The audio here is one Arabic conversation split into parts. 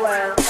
farewell.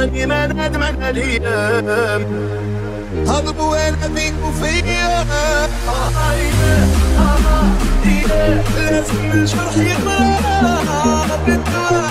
راني ما ندم الأيام. هضب وأنا فيك وفيا لازم الجرح يقرا بالدواء